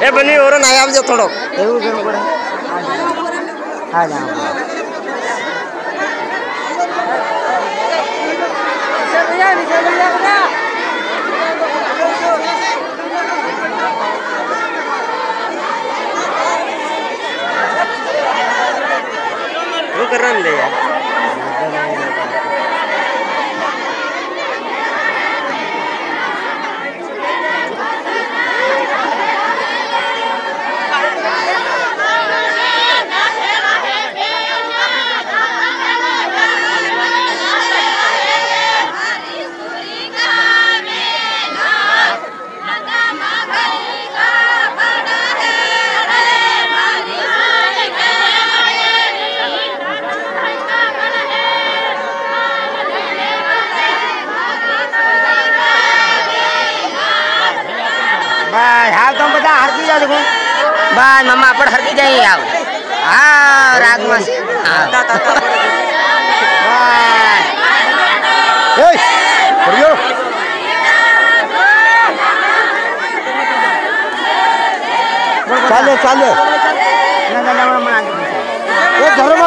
એ બની ઓરો ના આવજો થોડો એવું કરવું પડે હા જા શું કરવાનું લે યાર બસ હાલ તો બધા હરકી જાવ દેખો બસ મમ્મા આપણે હરકી જઈએ આવ હા રાગમાં હા બસ ચાલે ચાલે ના ના ના મને એ ધરો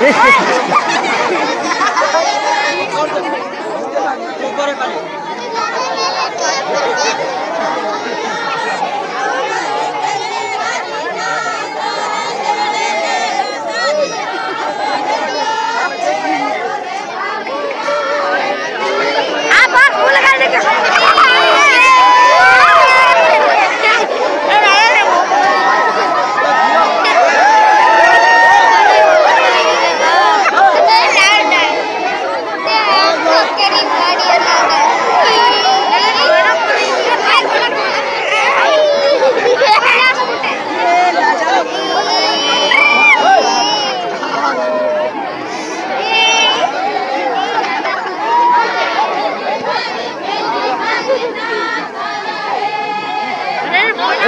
Hehehehe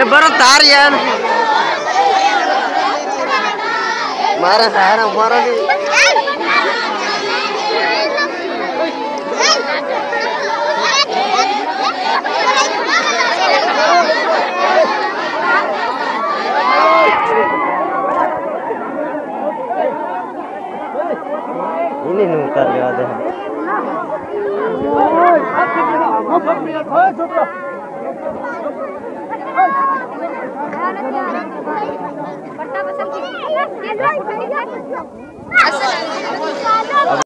बड़ा तार यार मारा सहारा मारा भी ini nungkar ya ada. 那